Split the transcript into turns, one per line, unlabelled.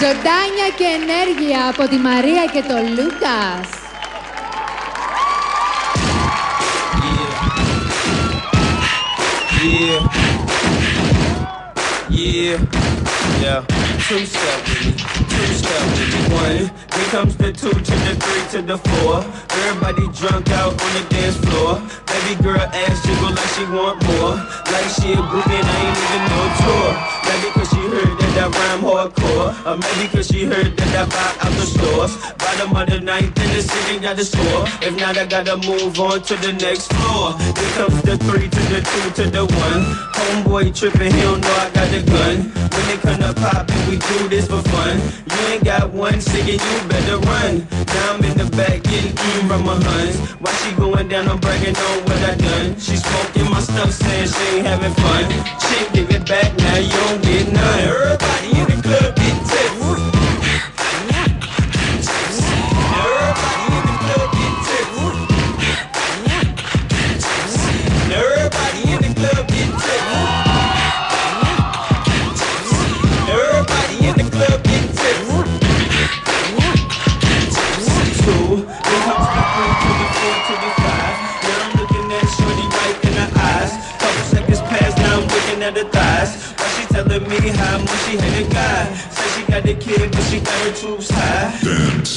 Ζωντάνια και ενέργεια από τη Μαρία και τον Λούκας.
Yeah. Yeah. Yeah. Two step with me. Two step with me. One. Here comes the two to the three to the four. Everybody drunk out on the dance floor. Baby girl ass jiggle like she want more. Like she a groupie and I ain't even no tour. Maybe cause she heard that I rhyme hardcore. Or maybe cause she heard that I buy out the store. Bottom of the ninth in the city got the score. If not, I gotta move on to the next floor. Here comes the three to the two to the one. Homeboy tripping, he don't know I got the gun. When they come to poppin', we do this for fun. You ain't got one singing, you better run. Now I'm in the back getting eaten from my huns. While she going down, I'm bragging on what I done. She smoking my stuff, saying she ain't having fun. Chick, give it back, now you at her thighs. While she telling me how much she hate a guy. Said she got the kid, but she got her tubes high.
Dance.